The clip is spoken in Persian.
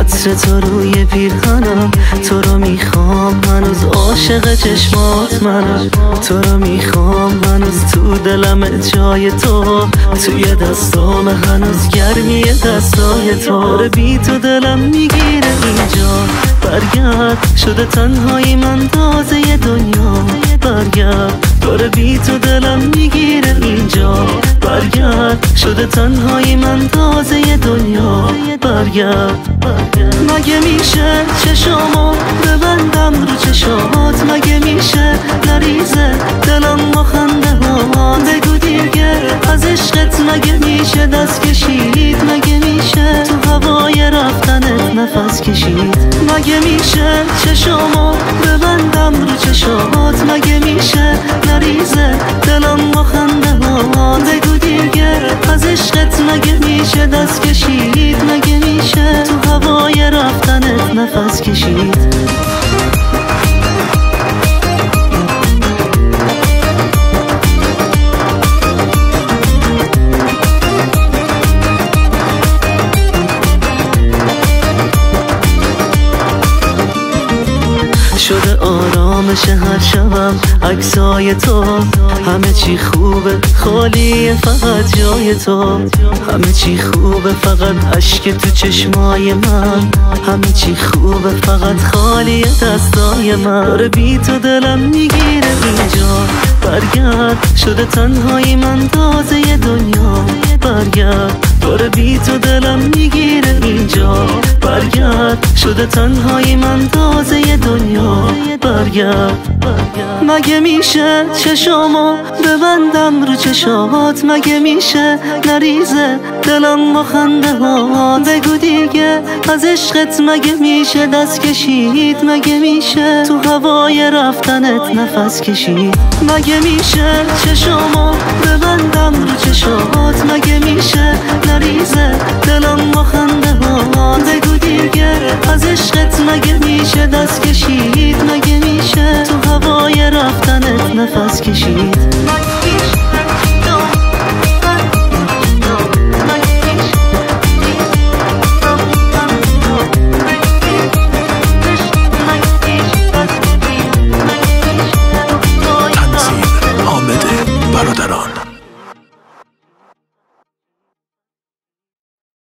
عطر تو روی پیرهنم. تو رو می‌خوام هنوز عاشق چشمات منم. تو رو می‌خوام هنوز تو دلم جای تو. توی دستام هنوز گرمی دستای تو. بی تو دلم می‌گیره اینجا. برگرد شده تنهایی من تازه دنیا. شده تنهایی من تازه دنیا برگرد. مگه میشه چشامو ببندم رو چشامات؟ مگه میشه نریزه دلم با خنده ها؟ بگو دیگه از عشقت مگه میشه دست کشید؟ مگه میشه تو هوای رفتنت نفس کشید؟ مگه میشه چشامو ببندم رو چشامات؟ میشه دست کشید مگه میشه تو هوای رفتنت نفس کشید؟ شده آرامش هر شبم عکسای تو. همه چی خوبه خالی فقط جای تو. همه چی خوبه فقط اشک تو چشمای من. همه چی خوبه فقط خالی دستای من. داره بی تو دلم می‌گیره اینجا. برگرد شده تنهایی من تازه دنیا. برگرد داره بی تو دلم می‌گیره. شده تنهایی من تازه دنیا برگرد. مگه میشه چشامو ببندم رو چشات؟ مگه میشه نریزه دلم با خنده ها؟ بگو دیگه از عشقت مگه میشه دست کشید؟ مگه میشه تو هوای رفتنت نفس کشید؟ مگه میشه چشامو ببندم رو چشات؟ مگه میشه نریزه دلم با